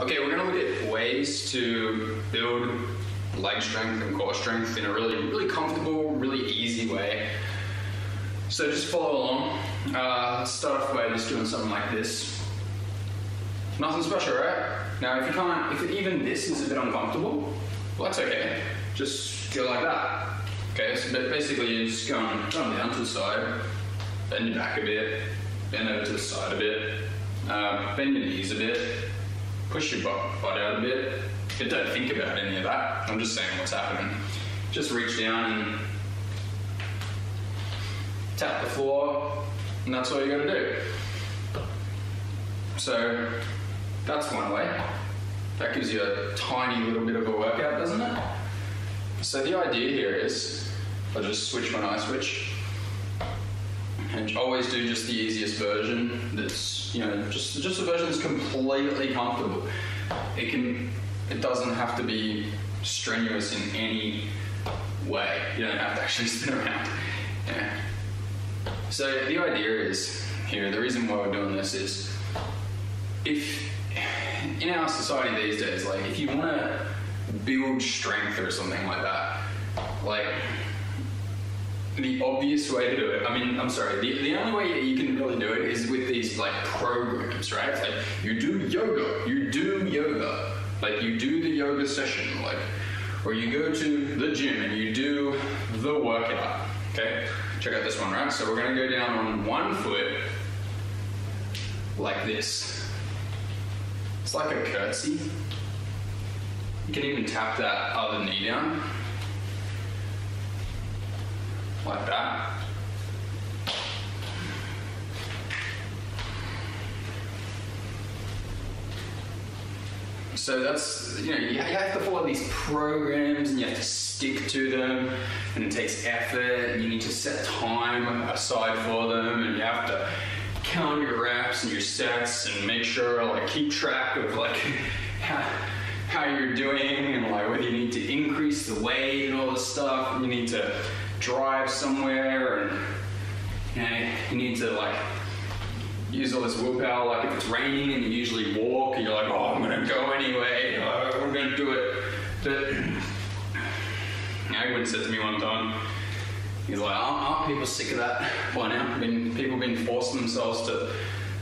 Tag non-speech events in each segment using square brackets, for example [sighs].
Okay, we're gonna look at ways to build leg strength and core strength in a really, really comfortable, really easy way. So just follow along. Uh, start off by just doing something like this. Nothing special, right? Now, if you can't, if even this is a bit uncomfortable, well, that's okay. Just go like that. Okay, so basically you're just going, going down to the side, bend your back a bit, bend over to the side a bit, uh, bend your knees a bit, push your butt, out a bit. But don't think about any of that. I'm just saying what's happening. Just reach down and tap the floor, and that's all you gotta do. So that's one way. That gives you a tiny little bit of a workout, doesn't it? So the idea here is, I'll just switch when I switch. And always do just the easiest version that's, you know, just, just a version that's completely comfortable. It can, it doesn't have to be strenuous in any way. You don't have to actually [laughs] spin around. Yeah. So the idea is here, the reason why we're doing this is if in our society these days, like if you want to build strength or something like that, like the obvious way to do it. I mean, I'm sorry. The, the only way you can really do it is with these like programs, right? Like you do yoga, you do yoga, like you do the yoga session, like, or you go to the gym and you do the workout. Okay, check out this one, right? So we're gonna go down on one foot, like this. It's like a curtsy. You can even tap that other knee down. So that's, you know, you have to follow these programs and you have to stick to them and it takes effort. You need to set time aside for them and you have to count your reps and your sets and make sure like keep track of like [laughs] how, how you're doing and like whether you need to increase the weight and all this stuff. You need to drive somewhere and you, know, you need to like use all this willpower like if it's raining and you usually walk and you're like oh i'm gonna go anyway oh, i'm gonna do it but Egwin said to me one time He's like, aren't, aren't people sick of that by now? I mean, people have been forcing themselves to,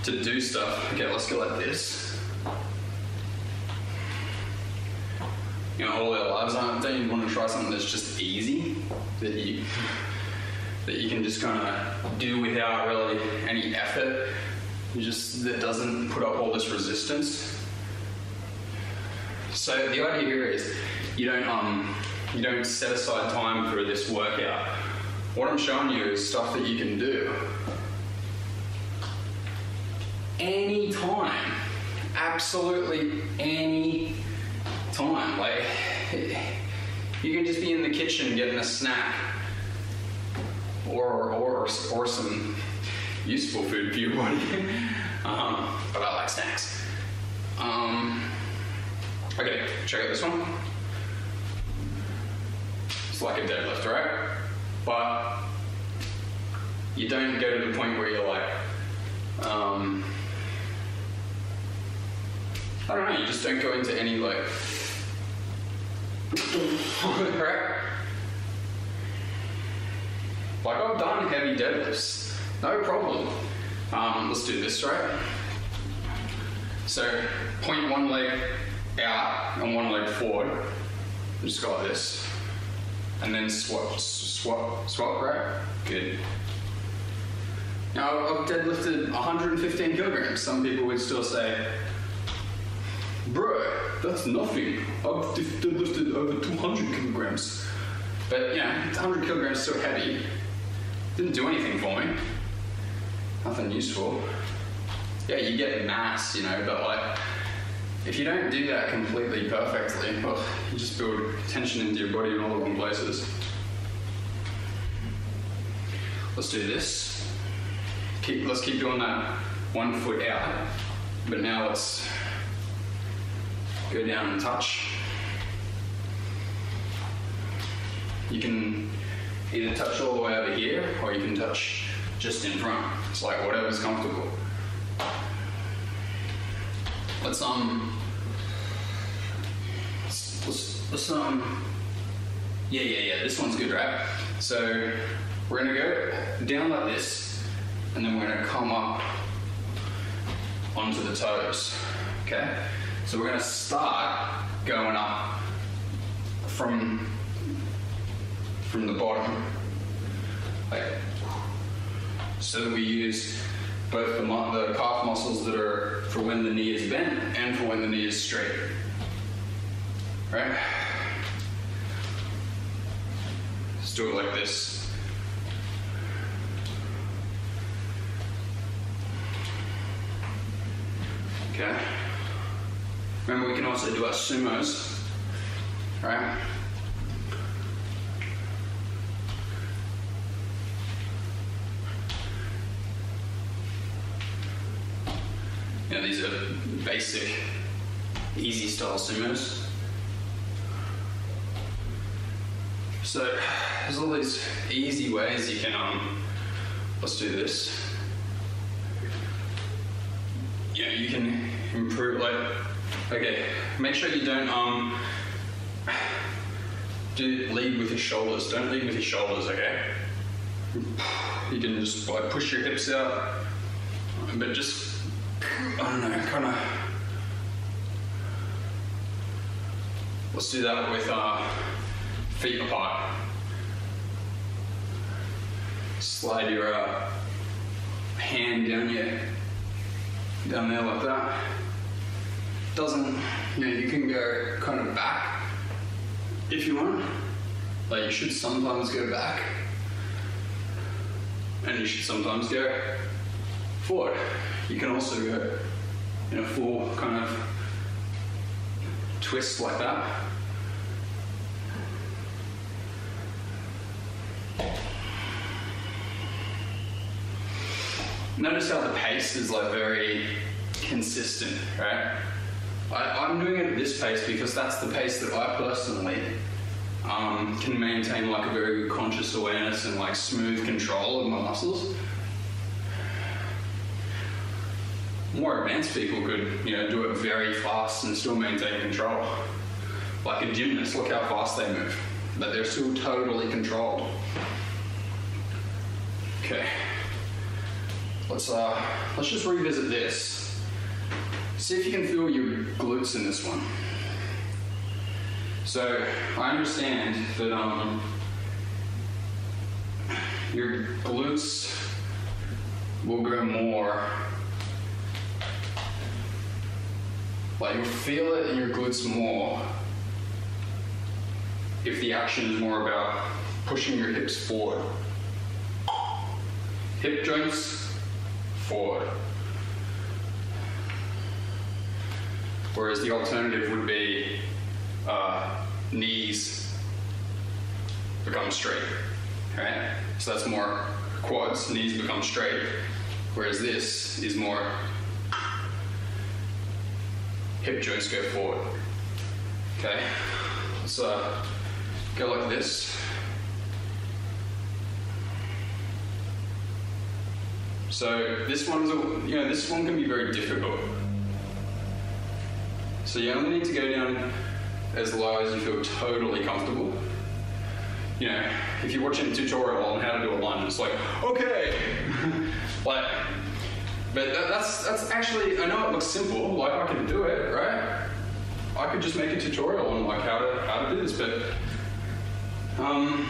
to do stuff. Okay, let's go like this. You know, all their lives, don't you want to try something that's just easy? That you, that you can just kind of do without really any effort? You just, that doesn't put up all this resistance? So the idea here is you don't, um, you don't set aside time for this workout what I'm showing you is stuff that you can do any time, Absolutely any time. Like, you can just be in the kitchen getting a snack or, or, or some useful food for your body. [laughs] um, but I like snacks. Um, okay, check out this one. It's like a deadlift, right? but you don't go to the point where you're like, um, I don't know, you just don't go into any like, [laughs] right? Like I've done heavy deadlifts, no problem. Um, let's do this, right? So point one leg out and one leg forward. Just got this and then swap, swap, swap, right? Good. Now, I've deadlifted 115 kilograms. Some people would still say, bro, that's nothing. I've deadlifted over 200 kilograms. But, yeah, 100 kilograms so heavy. Didn't do anything for me. Nothing useful. Yeah, you get mass, you know, but like, if you don't do that completely perfectly, well, you just build tension into your body in all the wrong places. Let's do this. Keep, let's keep doing that one foot out. But now let's go down and touch. You can either touch all the way over here or you can touch just in front. It's like whatever's comfortable. Let's um let's let's um, yeah, yeah, yeah. This one's good, right? So we're gonna go down like this, and then we're gonna come up onto the toes. Okay. So we're gonna start going up from from the bottom, like so that we use both the, the calf muscles that are for when the knee is bent and for when the knee is straight. Right? Let's do it like this. Okay. Remember, we can also do our sumos, right? Know, these are basic, easy style sumos. So there's all these easy ways you can um let's do this. You know, you can improve like okay, make sure you don't um do lead with your shoulders. Don't lead with your shoulders, okay? You can just like push your hips out, but just I don't know, kind of. Let's do that with uh, feet apart. Slide your uh, hand down your down there like that. Doesn't you know you can go kind of back if you want. Like you should sometimes go back, and you should sometimes go forward. You can also go in a full kind of twist like that. Notice how the pace is like very consistent, right? I, I'm doing it at this pace because that's the pace that I personally um, can maintain like a very good conscious awareness and like smooth control of my muscles. more advanced people could, you know, do it very fast and still maintain control. Like a gymnast, look how fast they move, but they're still totally controlled. Okay, let's uh, let's just revisit this. See if you can feel your glutes in this one. So I understand that um, your glutes will go more Like you'll feel it in your glutes more if the action is more about pushing your hips forward. Hip joints forward. Whereas the alternative would be uh, knees become straight. Right? So that's more quads, knees become straight. Whereas this is more hip joints go forward. Okay, let's uh, go like this. So this one's, a, you know, this one can be very difficult. So you only need to go down as low as you feel totally comfortable. You know, if you're watching a tutorial on how to do a lunge, it's like, okay, [laughs] like but that, that's that's actually I know it looks simple, like I can do it, right? I could just make a tutorial on like how to how to do this, but um,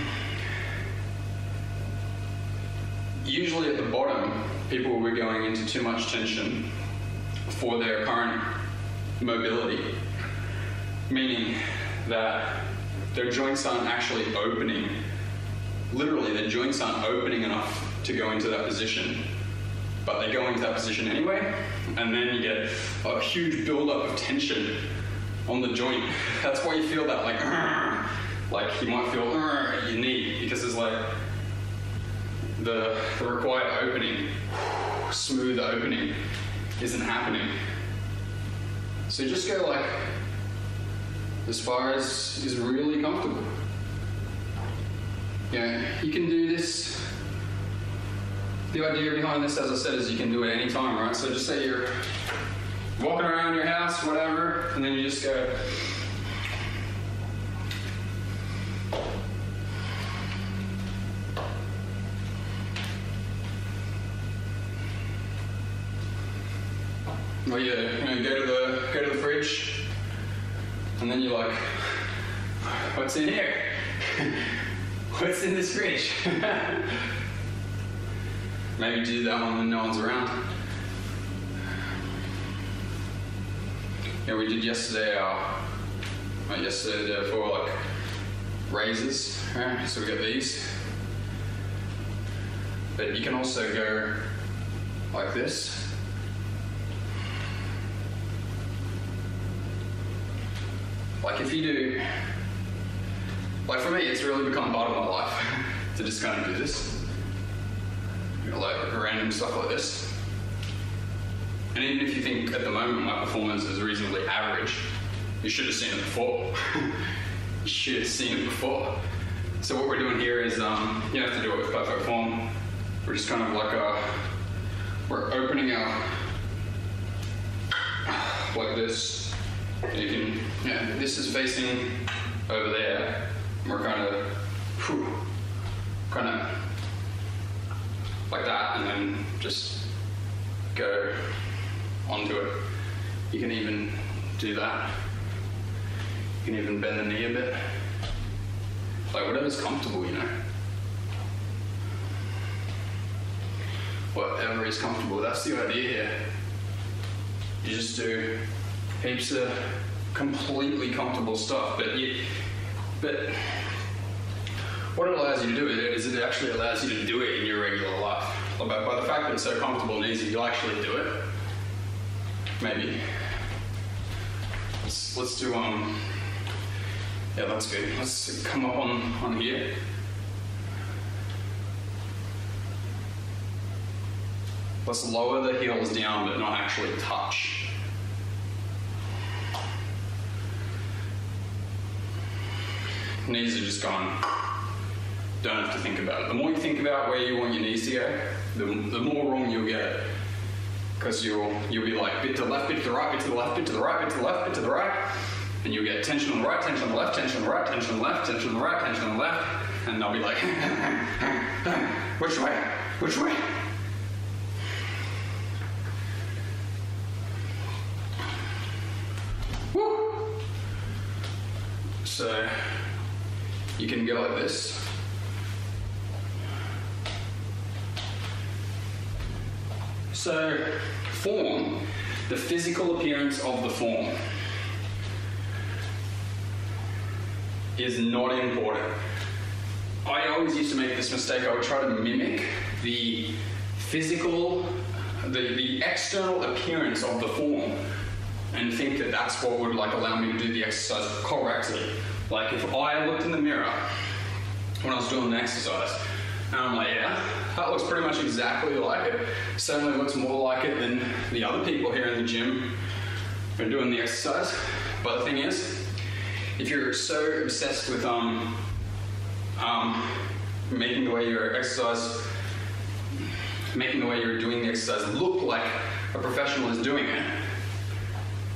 usually at the bottom, people will be going into too much tension for their current mobility, meaning that their joints aren't actually opening. Literally, their joints aren't opening enough to go into that position but they go into that position anyway, and then you get a huge buildup of tension on the joint. That's why you feel that like, [clears throat] like you might feel your knee because it's like the, the required opening, smooth opening, isn't happening. So just go like as far as is really comfortable. Yeah, you can do this the idea behind this, as I said, is you can do it anytime, right? So just say you're walking around your house, whatever, and then you just go. Well, yeah, you know, go to the go to the fridge, and then you're like, "What's in here? [laughs] What's in this fridge?" [laughs] Maybe do that one when no one's around. Yeah, we did yesterday. Uh, like yesterday, before, like razors. Right? So we got these, but you can also go like this. Like if you do, like for me, it's really become part of my life [laughs] to just kind of do this, you know, like random stuff like this. And even if you think at the moment my performance is reasonably average, you should have seen it before. [laughs] you should have seen it before. So what we're doing here is, um, you don't have to do it with perfect form. We're just kind of like a, we're opening our, like this. You can, yeah, this is facing over there. We're kind of, kind of like that, and then just go onto it. You can even do that. You can even bend the knee a bit. Like whatever's comfortable, you know. Whatever is comfortable, that's the idea here. You just do heaps of completely comfortable stuff, but you, but what it allows you to do is it actually allows you to do it in your regular life. But by the fact that it's so comfortable and easy, you'll actually do it. Maybe. Let's, let's do, um, yeah, that's good. Let's come up on, on here. Let's lower the heels down but not actually touch. Knees are just gone. Don't have to think about it. The more you think about where you want your knees to go, the, the more wrong you'll get. Because you'll, you'll be like bit to the left, bit to the right, bit to the left, bit to the right, bit to the left, bit to the right. And you'll get tension on the right, tension on the left, tension on the right, tension on the left, tension on the right, tension on the left. And they'll be like, [laughs] which way? Which way? Woo! So you can go like this. So, form, the physical appearance of the form, is not important. I always used to make this mistake. I would try to mimic the physical, the, the external appearance of the form and think that that's what would like allow me to do the exercise correctly. Like if I looked in the mirror when I was doing the exercise, and I'm like, yeah, that looks pretty much exactly like it. Certainly looks more like it than the other people here in the gym who are doing the exercise. But the thing is, if you're so obsessed with um, um, making the way your exercise, making the way you're doing the exercise look like a professional is doing it,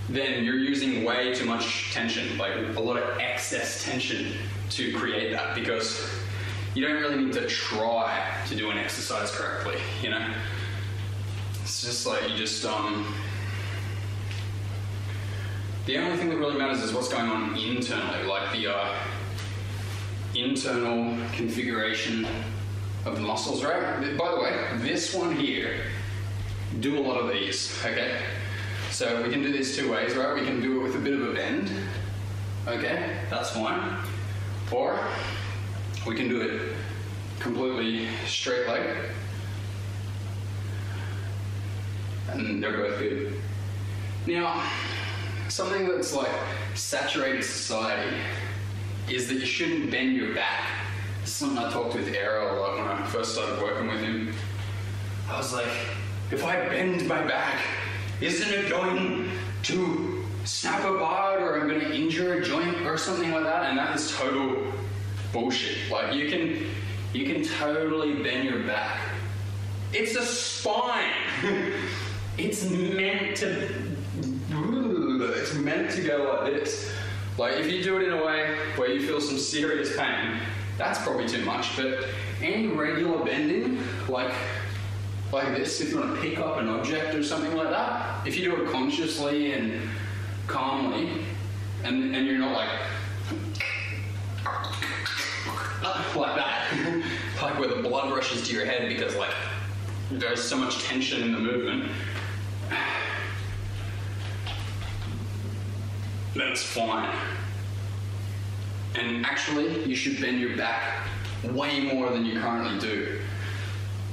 then you're using way too much tension, like a lot of excess tension to create that because you don't really need to try to do an exercise correctly, you know? It's just like you just, um, the only thing that really matters is what's going on internally, like the uh, internal configuration of the muscles, right? By the way, this one here, do a lot of these, okay? So we can do this two ways, right? We can do it with a bit of a bend, okay? That's fine. Or we can do it completely straight leg. And they're both good. Now, something that's like saturated society is that you shouldn't bend your back. This is something I talked with Eero a lot when I first started working with him. I was like, if I bend my back, isn't it going to snap a bar or I'm going to injure a joint or something like that? And that is total bullshit. Like you can, you can totally bend your back. It's a spine. [laughs] it's meant to [laughs] it's meant to go like this. Like if you do it in a way where you feel some serious pain, that's probably too much. But any regular bending, like like this, if you want to pick up an object or something like that, if you do it consciously and calmly, and, and you're not like [laughs] like that, [laughs] like where the blood rushes to your head because like there's so much tension in the movement, [sighs] That's fine. And actually, you should bend your back way more than you currently do.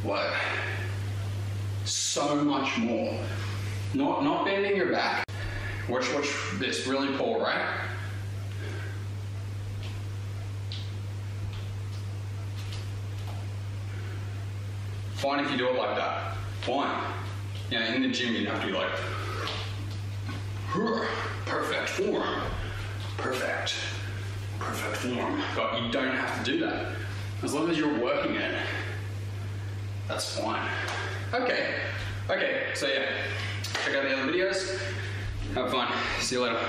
Like, so much more. Not, not bending your back. Watch, watch this, really pull, right? Fine if you do it like that. Fine. Yeah, in the gym you'd have to be like, perfect form. Perfect. Perfect form. But you don't have to do that. As long as you're working it, that's fine. Okay. Okay, so yeah. Check out the other videos. Have fun. See you later.